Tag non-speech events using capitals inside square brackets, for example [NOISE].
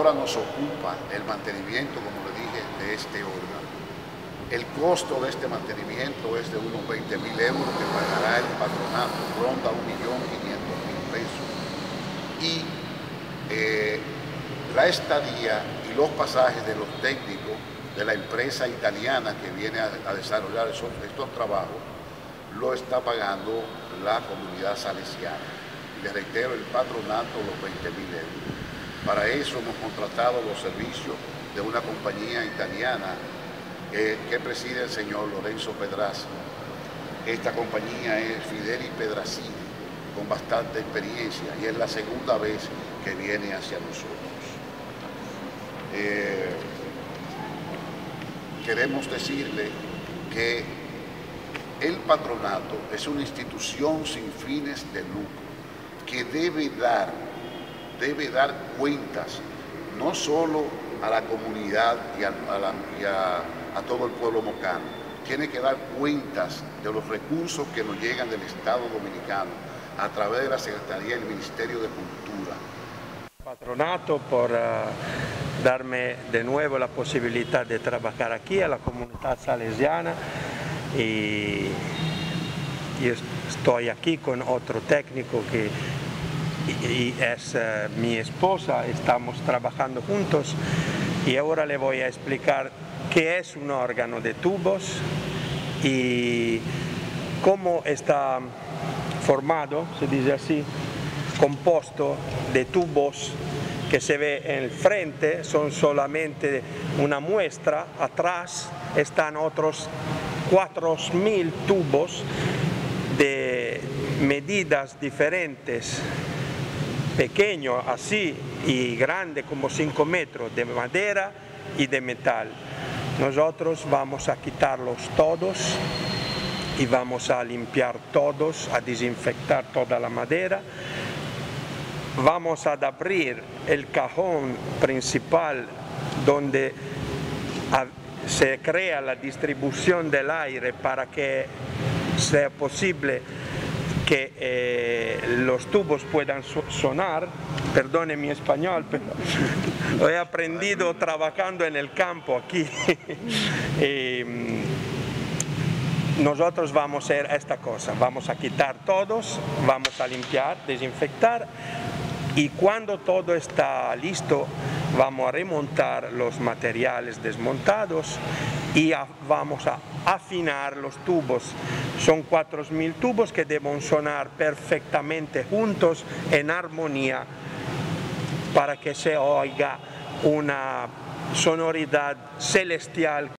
ahora nos ocupa el mantenimiento, como le dije, de este órgano. El costo de este mantenimiento es de unos 20 mil euros que pagará el patronato, ronda 1.500.000 pesos. Y eh, la estadía y los pasajes de los técnicos de la empresa italiana que viene a, desarrollar estos trabajos lo está pagando la comunidad salesiana. Y le reitero, el patronato los 20 mil euros. Para eso hemos contratado los servicios de una compañía italiana que preside el señor Lorenzo Pedraza. Esta compañía es Fideli Pedracini, con bastante experiencia, y es la segunda vez que viene hacia nosotros. Eh, queremos decirle que el patronato es una institución sin fines de lucro que debe dar, debe dar cuentas no solo a la comunidad y a, todo el pueblo mocano, tiene que dar cuentas de los recursos que nos llegan del Estado Dominicano a través de la Secretaría del Ministerio de Cultura. Patronato por uh, darme de nuevo la posibilidad de trabajar aquí a la comunidad salesiana y estoy aquí con otro técnico que y es uh, mi esposa, estamos trabajando juntos y ahora le voy a explicar qué es un órgano de tubos y cómo está formado, se dice así, compuesto de tubos que se ve en el frente, son solamente una muestra, atrás están otros 4.000 tubos de medidas diferentes, pequeño así y grande como 5 metros, de madera y de metal. Nosotros vamos a quitarlos todos y vamos a limpiar todos, a desinfectar toda la madera. Vamos a abrir el cajón principal donde se crea la distribución del aire para que sea posible que eh, los tubos puedan sonar, perdone mi español, pero lo [LAUGHS] he aprendido trabajando en el campo aquí. [LAUGHS] nosotros vamos a hacer esta cosa, vamos a quitar todos, vamos a limpiar, desinfectar y cuando todo está listo vamos a remontar los materiales desmontados y vamos a afinar los tubos. Son 4.000 tubos que deben sonar perfectamente juntos en armonía para que se oiga una sonoridad celestial.